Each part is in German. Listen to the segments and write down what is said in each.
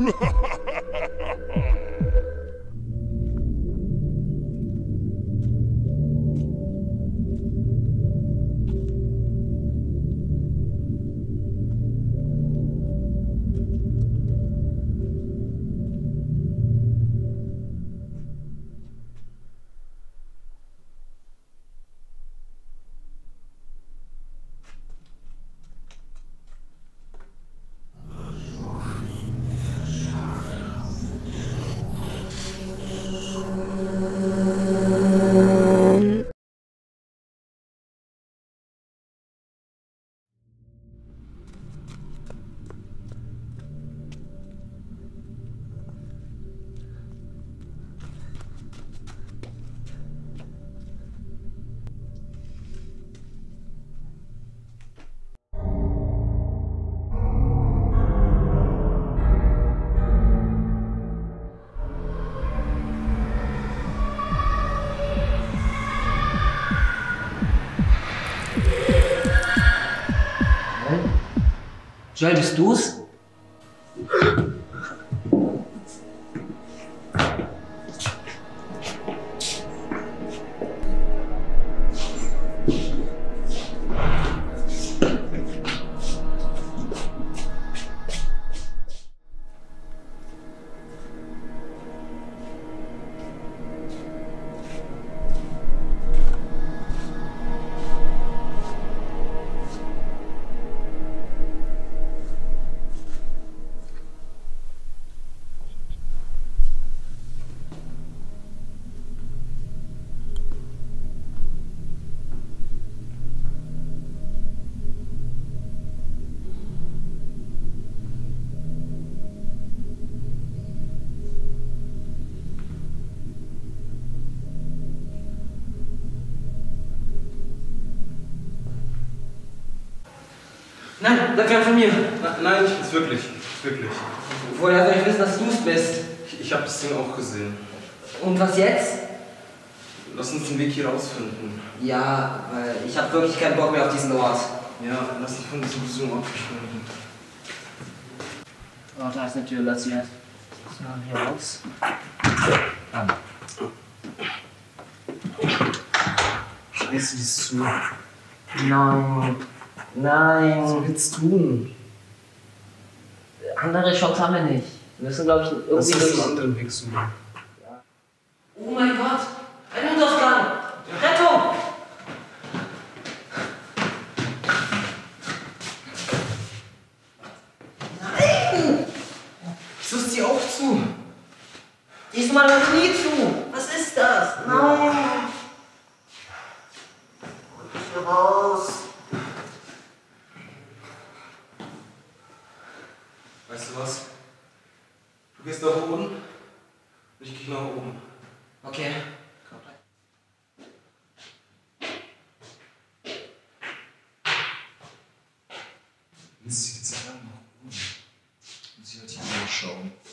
Ha ha ha! Joel, bist Nein, sag kein von mir. Na, nein, ich bin's wirklich. Wirklich. Woher soll ich wissen, dass du's bist? Ich, ich habe das Ding auch gesehen. Und was jetzt? Lass uns den Weg hier rausfinden. Ja, weil ich habe wirklich keinen Bock mehr auf diesen Ort. Ja, lass uns von diesem Zoom abgeschwenden. Oh, da ist eine Tür, lass sie erst. So, hier raus. Ah. Scheiße, die ist zu. Nein. Was soll ich jetzt tun? Andere Chance haben wir nicht. Wir müssen, glaube ich, irgendwie uns einen durch. anderen Weg suchen. Oh mein Gott! Ein Notausgang! Rettung! Nein! Wieso ist die auch zu? Diesmal noch nie zu! Was ist das? Nein! Hier raus! Weißt du was? Du gehst nach unten und ich gehe nach oben. Okay. Wie sieht jetzt an nach oben? Muss ich halt hier nachschauen. Mist.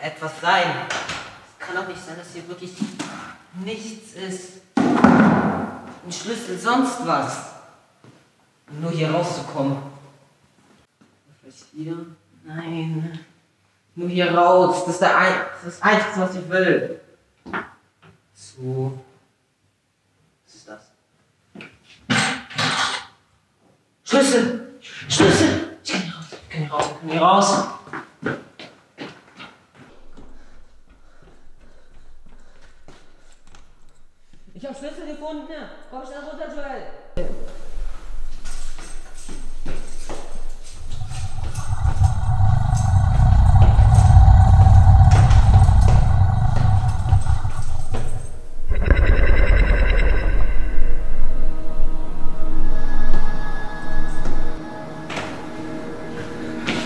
Etwas sein. Es kann doch nicht sein, dass hier wirklich nichts ist. Ein Schlüssel, sonst was. Um nur hier rauszukommen. Vielleicht hier? Nein. Nur hier raus. Das ist, der Ein das, ist das Einzige, was ich will. So. Was ist das? Schlüssel! Schlüssel! Ich kann hier raus. Ich kann hier raus. Ich kann hier raus. Ich gefunden. Komm schnell runter, Joel.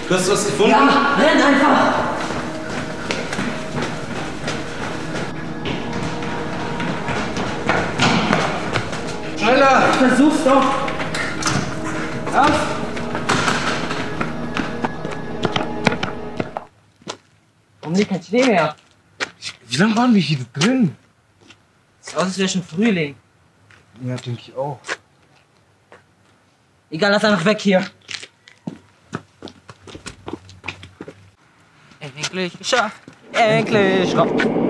Du hast was gefunden? Ja, renn einfach. Versuch's doch! Aus! Warum liegt kein Schnee mehr? Wie lange waren wir hier drin? Sieht aus, als wäre schon Frühling. Ja, denke ich auch. Egal, lass einfach weg hier. Endlich geschafft. Endlich raus.